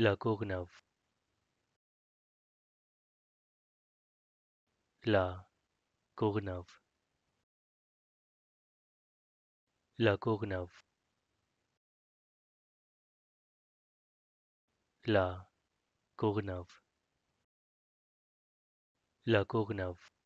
La Courneuve. La Courneuve. La Courneuve. La Courneuve. La Courneuve.